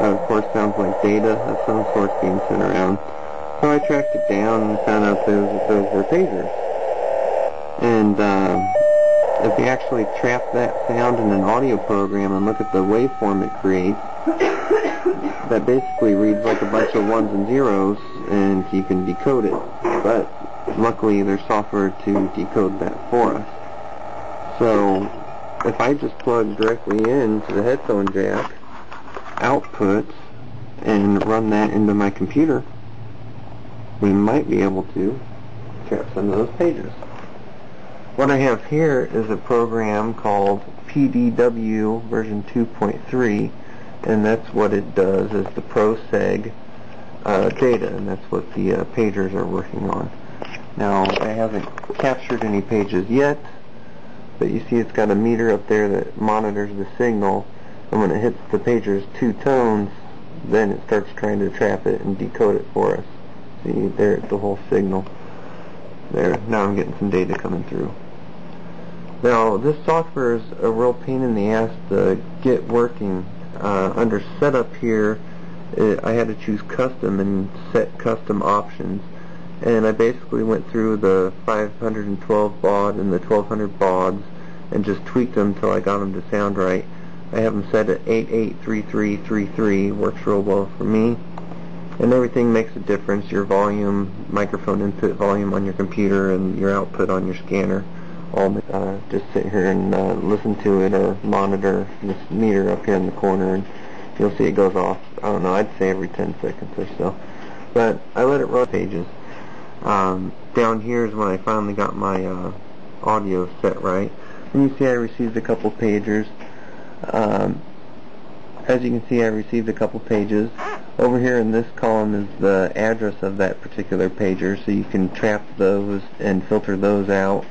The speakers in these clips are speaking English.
That of course sounds like data of some sort being sent around. So I tracked it down and found out those, those were pagers. And um, if you actually trap that sound in an audio program and look at the waveform it creates, that basically reads like a bunch of ones and zeros, and you can decode it. But luckily there's software to decode that for us. So if I just plug directly into the headphone jack, output, and run that into my computer, we might be able to trap some of those pages. What I have here is a program called PDW version 2.3 and that's what it does is the POCSAG uh, data and that's what the uh, pagers are working on. Now I haven't captured any pages yet but you see it's got a meter up there that monitors the signal and when it hits the pager's two tones then it starts trying to trap it and decode it for us. See, there's the whole signal. There, now I'm getting some data coming through. Now, this software is a real pain in the ass to get working. Uh, under setup here, it, I had to choose custom and set custom options. And I basically went through the 512 baud and the 1200 bauds and just tweaked them until I got them to sound right. I have them set at 883333, works real well for me and everything makes a difference. Your volume, microphone input volume on your computer, and your output on your scanner. All uh, just sit here and uh, listen to it or monitor this meter up here in the corner, and you'll see it goes off. I don't know. I'd say every 10 seconds or so. But I let it run pages. Um, down here is when I finally got my uh, audio set right. And you see I received a couple pagers. Um, as you can see, I received a couple pages. Over here in this column is the address of that particular pager, so you can trap those and filter those out.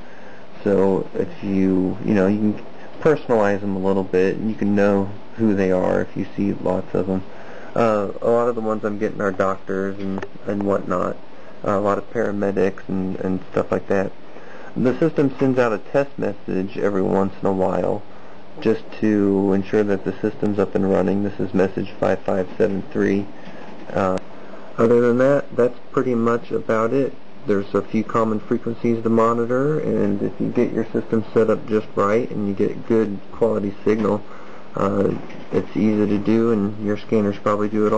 So if you, you know, you can personalize them a little bit, and you can know who they are if you see lots of them. Uh, a lot of the ones I'm getting are doctors and, and whatnot. Uh, a lot of paramedics and, and stuff like that. The system sends out a test message every once in a while just to ensure that the system's up and running. This is message 5573. Uh, other than that, that's pretty much about it. There's a few common frequencies to monitor, and if you get your system set up just right and you get good quality signal, uh, it's easy to do, and your scanners probably do it all.